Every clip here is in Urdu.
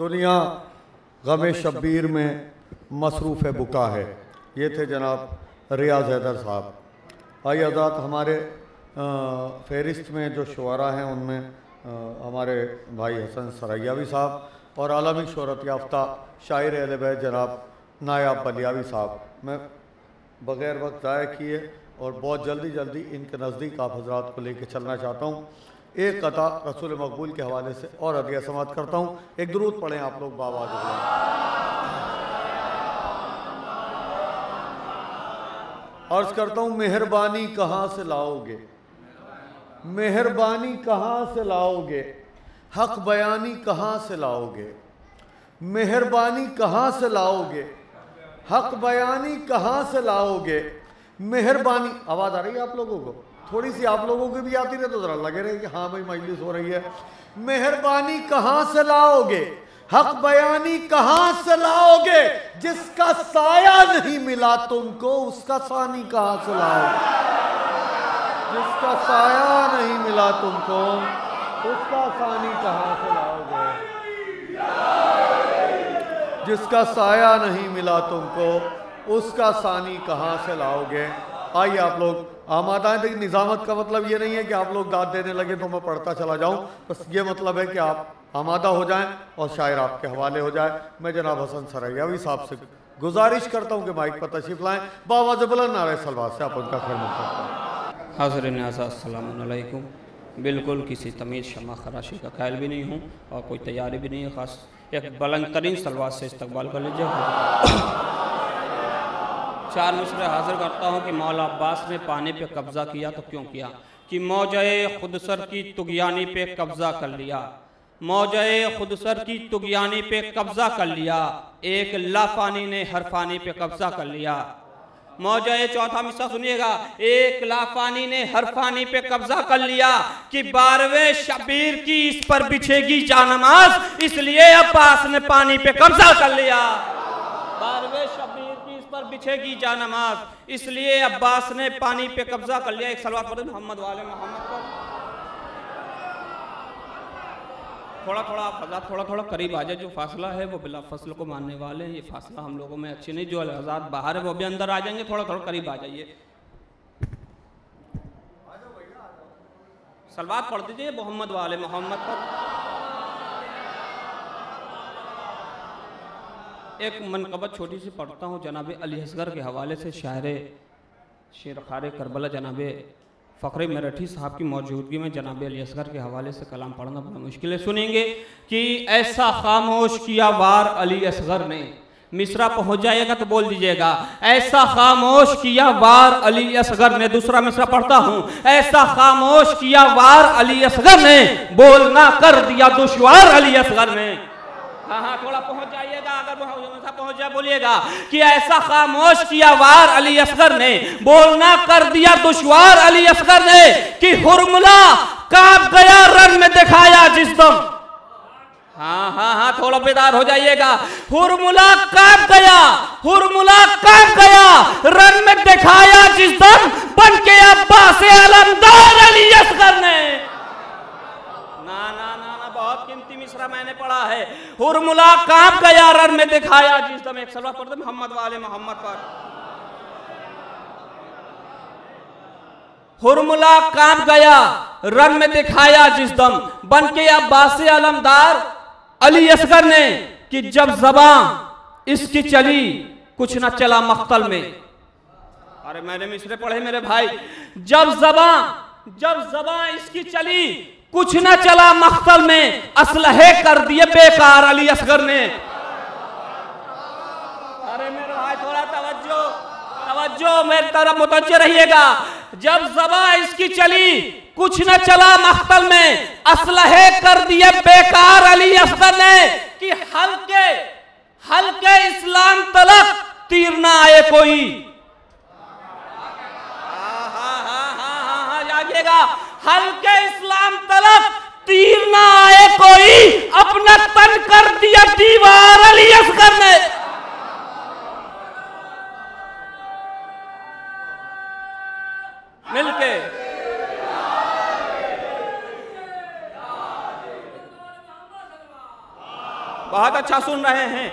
دنیا غم شبیر میں مصروف بکا ہے۔ یہ تھے جناب ریاض حیدر صاحب۔ آئی حضرات، ہمارے فہرست میں جو شعراء ہیں، ان میں ہمارے بھائی حسن سریاوی صاحب اور عالمی شہرت یافتہ شاعر اہل بیت جناب نایاب بلیاوی صاحب۔ میں بغیر وقت ضائع کیے اور بہت جلدی جلدی ان کے نزدیک آپ حضرات کو لے کے چلنا چاہتا ہوں۔ ایک قطع رسول مقبول کے حوالے سے اور عدیہ سماعت کرتا ہوں۔ ایک درود پڑھیں آپ لوگ بابا جی۔ عرض کرتا ہوں، مہربانی کہاں سے لاؤ گے مہربانی کہاں سے لاؤ گے حق بیانی کہاں سے لاؤ گے مہربانی کہاں سے لاؤ گے حق بیانی کہاں سے لاؤ گے مہربانی، آواز آ رہی ہے آپ لوگوں کو؟ تھوڑی سی آپ لوگوں کی بھی آتی رہے تو ذرا لگے رہے کہ ہاں بھائی مجلس ہو رہی ہے۔ مہربانی کہاں سے لاؤ گے حق بیانی کہاں سے لاؤ گے جس کا سایہ نہیں ملا تم کو، اس کا ثانی کہاں سے لاؤ؟ گے جس کا سایہ نہیں ملا تم کو، اس کا ثانی کہاں سے لاؤ گے جس کا سایہ نہیں ملا تم کو، اس کا ثانی کہاں سے لاؤ گے آئیے آپ لوگ آمادہ ہیں لیکن نظامت کا مطلب یہ نہیں ہے کہ آپ لوگ داد دینے لگے تو میں پڑھتا چلا جاؤں۔ بس یہ مطلب ہے کہ آپ آمادہ ہو جائیں اور شاعر آپ کے حوالے ہو جائے میں جناب حسن سریاوی صاحب سے گزارش کرتا ہوں کہ مائک پر تشریف لائیں۔ باواز بلند نعرہ سلوات سے آپ ان کا خیرمت کرتا ہوں حاضر نعزہ السلام علیکم۔ بالکل کسی تمیز، شمع خراشی کا خیال بھی نہیں ہوں اور کوئی تیاری بھی نہیں ہے، خاص ایک بلند ترین سلوات سے استقبال کر لیجیے چار مصرے حاضر کرتا ہوں کہ مولا عباس نے پانی پہ قبضہ کیا تو کیوں کیا؟ کہ موجہ خودسر کی تگیانی پہ قبضہ کر لیا۔ موجہ خودسر کی تگیانی پہ قبضہ کر لیا۔ ایک لافانی نے ہرفانی پہ قبضہ کر لیا۔ موجہ چوتھا مصرہ سنیے گا۔ ایک لافانی نے ہرفانی پہ قبضہ کر لیا کہ باروے شبیر کی اس پر بچھے گی جانماز، اس لیے عباس نے پانی پہ قبضہ کر لیا۔ باروے شبیر پر بچھے گی جا نماز۔ اس لیے عباس نے پانی پہ قبضہ کر لیا، ایک سلوات پڑھیں محمد والے محمد پر تھوڑا تھوڑا آپ حضرات تھوڑا تھوڑا قریب آ جائے، جو فاصلہ ہے وہ بلا فصل کو ماننے والے ہیں۔ یہ فاصلہ ہم لوگوں میں اچھی نہیں، جو حضرات باہر ہے وہ بھی اندر آ جائیں گے، تھوڑا تھوڑا قریب آ جائیے۔ سلوات پڑھ دیجیے، محمد والے محمد پر ایک منقبت چھوٹی سی پڑھتا ہوں، جناب علی حسگر کے حوالے سے شاعر شیرخار کربلا، جناب فقر مرٹھی صاحب کی موجودگی میں جناب علی حسگر کے حوالے سے کلام پڑھنا بڑا مشکل ہے۔ سنیں گے کہ ایسا خاموش کیا وار علی اصغر نے۔ مصرہ پہنچ جائے گا تو بول دیجیے گا۔ ایسا خاموش کیا وار علی اصغر نے، دوسرا مصرہ پڑھتا ہوں۔ ایسا خاموش کیا وار علی اصغر نے بولنا کر دیا دشوار علی اصغر نے۔ ہاں ہاں تھوڑا پہنچ جائیے گا اگر پہنچ گا کہ ایسا خاموش کیا وار علی اصغر نے، بولنا کر دیا دشوار علی اصغر نے کہ حرملہ کعب گیا رن میں دکھایا جس دم ہاں ہاں ہاں تھوڑا بیدار ہو جائیے گا۔ حرملہ کعب گیا حرملہ کعب گیا، رن میں دکھایا جس دم بن کے عباس علمدار علی اصغر نے۔ نا نا نا بہت مصرہ میں نے پڑھا ہے۔ حرملہ کعب گیا رن میں دکھایا جس دم ایک سلوات پڑھتے محمد والے محمد پر۔ حرملہ کعب گیا رن میں دکھایا جس دم بن کے عباس علمدار علی اصغر نے کہ جب زبان اس کی چلی، کچھ نہ چلا مختل میں۔ ارے میں نے مصرے پڑھے میرے بھائی۔ جب زبان جب زبان اس کی چلی کچھ نہ چلا مختل میں، اسلحے کر دیے بیکار علی اصغر نے۔ ارے میرے بھائی، تھوڑا توجہ توجہ میرے طرف متوجہ رہیے گا۔ جب زبان اس کی چلی، کچھ نہ چلا مختل میں، اسلحے کر دیے بیکار علی اصغر نے کہ ہلکے ہلکے اسلام تلق تیر نہ آئے کوئی۔ ہاں ہاں ہاں ہاں ہاں, ہاں،, ہاں، جاگیے گا۔ ہلکے اسلام طلب، تیر نہ آئے کوئی، اپنا تن کر دیا دیوار علی اصغر نے۔ مل کے۔ بہت اچھا سن رہے ہیں۔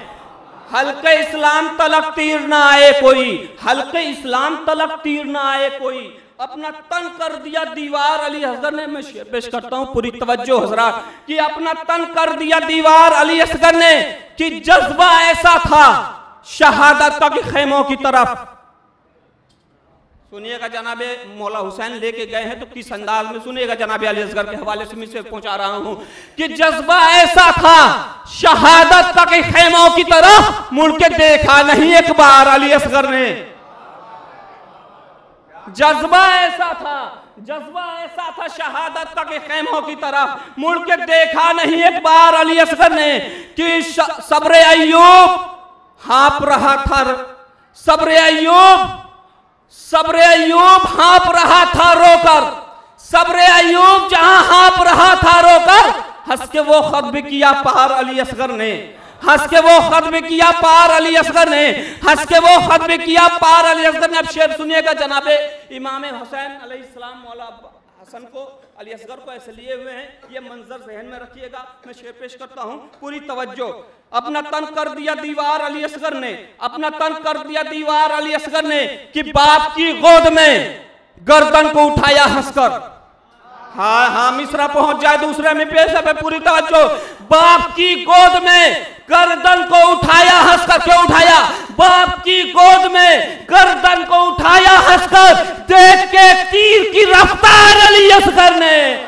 حلقہ اسلام تلک تیر نہ آئے کوئی۔ حلقہ اسلام تلک تیر نہ آئے کوئی۔ اپنا تن کر دیا دیوار علی حضر نے۔ میں شعر پیش کرتا ہوں، پوری توجہ حضرات کہ اپنا تن کر دیا دیوار علی اصغر نے، کہ جذبہ ایسا تھا شہادت کا کہ خیموں کی طرف۔ سنیے گا جناب مولا حسین لے کے گئے ہیں، تو کس انداز میں؟ سنیے گا جناب علی اصغر کے حوالے سے، میں سے پہنچا رہا ہوں۔ کہ جذبہ ایسا تھا شہادت کا کہ خیموں کی طرف مڑ کے دیکھا نہیں ایک بار علی اصغر نے۔ جذبہ ایسا تھا، جذبہ ایسا تھا شہادت کا کہ خیموں کی طرف مڑ کے دیکھا نہیں ایک بار علی اصغر نے کہ صبر ایوب ہاپ رہا تھا صبر ایوب صبر ایوب ہاپ رہا تھا رو کر صبر ایوب جہاں ہاپ رہا تھا رو کر ہس کے وہ خط بھی کیا پار علی اصغر نے۔ ہس کے وہ خط بھی کیا پار علی اصغر نے۔ ہس کے وہ خط بھی کیا پار علی اصغر نے۔ اب شعر سنیے گا جناب امام حسین علیہ السلام مولا حسن کو علی اصغر کو ایسے لیے ہوئے ہیں۔ یہ منظر ذہن میں رکھیے گا۔ میں شعر پیش کرتا ہوں۔ پوری توجہ۔ اپنا تن کر دیا دیوار علی اصغر نے۔ اپنا تن کر دیا دیوار علی اصغر نے کہ باپ کی گود میں گردن کو اٹھایا ہنس کر۔ ہاں ہاں مصرہ پہنچ جائے، دوسرے میں پیش ہے پوری توجہ۔ باپ کی گود میں گردن کو اٹھایا ہنس کر کیوں اٹھایا؟ باپ کی گود میں گردن کو اٹھایا ہنس کر دیکھ کے تیر کی رفتار علی اصغر نے۔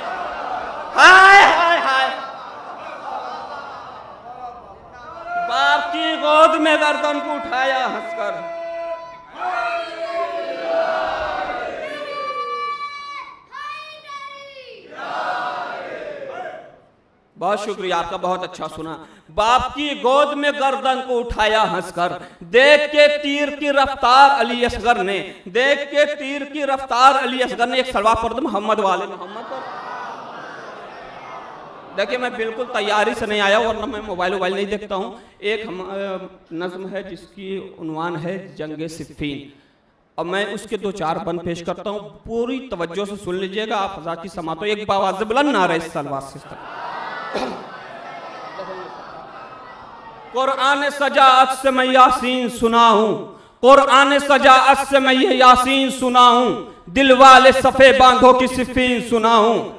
ہائے ہائے ہائے۔ باپ کی گود میں گردن کو اٹھایا ہنس کر بہت شکریہ آپ کا بہت اچھا سنا۔ باپ کی گود میں گردن کو اٹھایا ہنس کر دیکھ کے تیر کی رفتار علی اصغر نے دیکھ کے تیر کی رفتار علی اصغر نے ایک سلوہ پرد محمد والے۔ محمد پر دیکھیں میں بالکل تیاری سے نہیں آیا ورنہ میں موبائل موبائل نہیں دیکھتا ہوں۔ ایک نظم ہے جس کی عنوان ہے جنگ صفین۔ اور میں اس کے دو چار بند پیش کرتا ہوں۔ پوری توجہ سے سن لیجیے گا آپ حضرات کی سماعتوں ایک باواز بلند رہے اس سلوات سے۔ قرآن سجاعت سے میں یاسین سنا ہوں۔ قرآن سجاعت سے میں یہ یاسین سنا ہوں۔ دل والے صفے باندھوں کی صفین سنا ہوں۔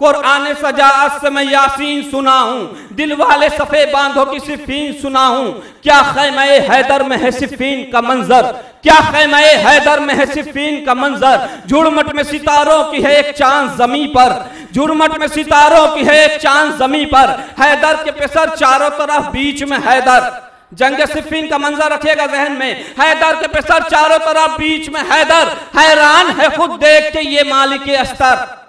قرآن سجاعت سے میں یاسین سنا ہوں دل والے صفے باندھوں کی صفین سنا ہوں کیا خیمہ حیدر میں ہے صفین کا منظر؟ کیا خیمہ حیدر میں ہے صفین کا منظر؟ جھڑمٹ میں ستاروں کی ہے ایک چاند زمین پر۔ جھڑمٹ میں ستاروں کی ہے ایک چاند زمین پر۔ حیدر کے پسر چاروں طرف بیچ میں حیدر۔ جنگ صفین کا منظر رکھے گا ذہن میں۔ حیدر کے پسر چاروں طرف بیچ میں حیدر۔ حیران ہے خود دیکھ کے یہ مالک استر۔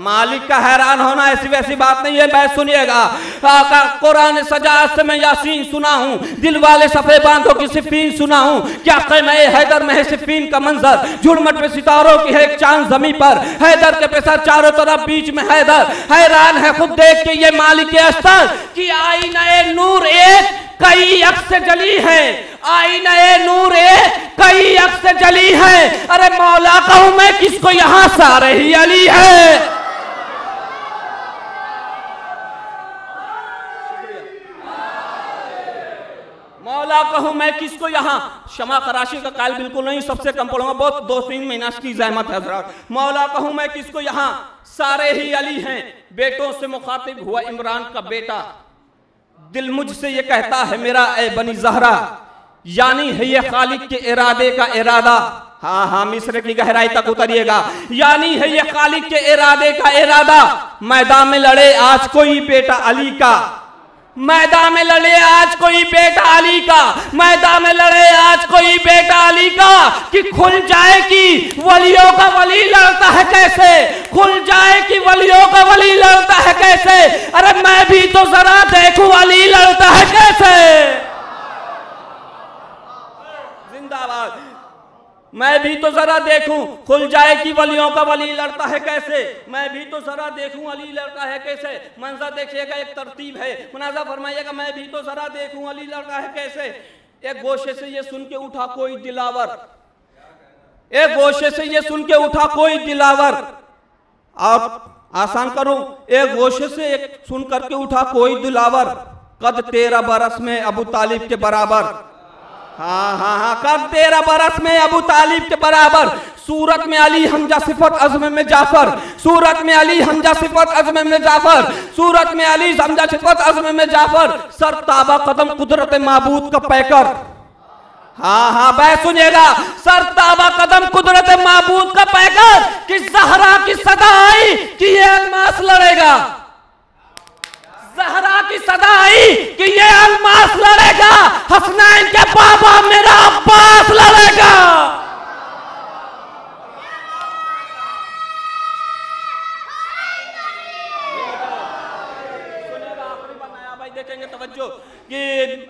مالک کا حیران ہونا ایسی ویسی بات نہیں ہے۔ میں سنیے گا، آقا قرآن سجاعت سے میں یاسین سنا ہوں، دل والے صفے باندھوں کی صفین سنا ہوں۔ کیا قیمہ حیدر میں صفین کا منظر؟ جھڑمٹ میں ستاروں کی ہے ایک چاند زمین پر۔ حیدر کے پیسر چاروں طرف بیچ میں حیدر۔ حیران ہے خود دیکھ کے یہ مالک استر کی آئینہ نور ایک کئی عکس جلی ہے۔ آئینہ نور ایک کئی عکس جلی ہے۔ ارے مولا کہوں میں، کس کو یہاں سارے ہی علی ہے؟ مولا کہوں میں کس کو یہاں؟ شما خراشی کا قائل بالکل نہیں، سب سے کم پڑھوں گا، بہت دو تین مہینہ کی زحمت ہے حضرات۔ مولا کہوں میں کس کو یہاں؟ سارے ہی علی ہیں۔ بیٹوں سے مخاطب ہوا عمران کا بیٹا۔ دل مجھ سے یہ کہتا ہے، میرا اے بنی زہرہ یعنی ہے یہ خالق کے ارادے کا ارادہ۔ ہاں ہاں مصر کی گہرائی تک اتریے گا۔ یعنی ہے یہ خالق کے ارادے کا ارادہ۔ میدان میں لڑے آج کوئی بیٹا علی کا۔ میدان میں لڑے آج کوئی بیٹا علی کا؟ میدان میں لڑے آج کوئی بیٹا علی کا؟ کہ کھل جائے کہ ولیوں کا ولی لڑتا ہے کیسے؟ کھل جائے کہ ولیوں کا ولی لڑتا ہے کیسے؟ ارے میں بھی تو ذرا دیکھوں علی لڑتا ہے کیسے؟ میں بھی تو ذرا دیکھوں، کھل جائے کہ ولیوں کا ولی، لڑتا ہے کیسے؟ میں بھی تو ذرا دیکھوں، علی لڑتا ہے کیسے؟ منظر دیکھئے گا، ایک ترتیب ہے۔ مناظر فرمائیے گا، میں بھی تو ذرا دیکھوں، علی لڑتا ہے کیسے؟ ایک گوشے سے یہ سن کے اٹھا کوئی دلاور۔ ایک گوشے سے یہ سن کے اٹھا کوئی دلاور۔ آپ آسان کروں ایک گوشے سے سن کر کے اٹھا کوئی دلاور۔ قد تیرہ برس میں ابو طالب کے برابر۔ ہاں ہاں ہاں قد تیرہ برس میں ابو طالب کے برابر، سورت میں علی حمزہ صفت عظم میں جعفر، سورت میں علی حمزہ صفت عظم میں جعفر، سورت میں علی حمزہ صفت عظم میں جعفر، سر تابہ قدم قدرت معبود کا پیکر۔ ہاں ہاں بے سنیے گا، سر تابہ قدم قدرت معبود کا پیکر، کہ زہرا کی صدا آئی کہ یہ الماس لڑے گا۔ کی صدا آئی کہ یہ الماس لڑے گا، حسنین کے بابا میرا عباس لڑے گا۔ دیکھیں گے توجہ کہ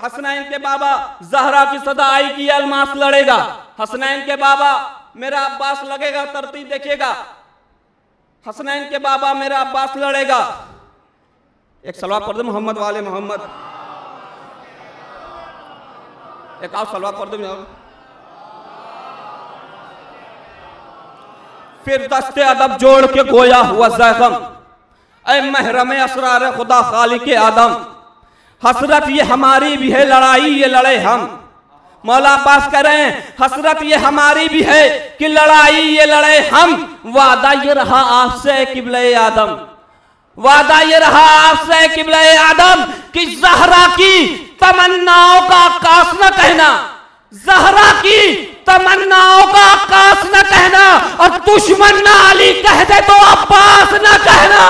حسنین کے بابا، زہرا کی صدا آئی کہ یہ الماس لڑے گا۔ حسنین کے بابا، میرا عباس لگے گا، ترتیب دیکھیے گا۔ حسنین کے بابا، میرا عباس لڑے گا۔ ایک سلوات پڑھ محمد والے محمد۔ ایک آؤ سلوات پڑھ دے پھر دست ادب جوڑ کے گویا ہوا زیغم۔ اے محرم اسرار خدا خالق آدم۔ حسرت یہ ہماری بھی ہے، لڑائی یہ لڑے ہم۔ مولا عباس کہہ رہے ہیں حسرت یہ ہماری بھی ہے کہ لڑائی یہ لڑے ہم۔ وعدہ یہ رہا آپ سے، قبلہ آدم۔ وعدہ یہ رہا آپ سے قبلہ آدم کہ زہرا کی تمناؤں کا کاس نہ کہنا۔ زہرا کی تمناؤں کا کاس نہ کہنا اور دشمن نہ علی کہہ دے تو عباس نہ کہنا۔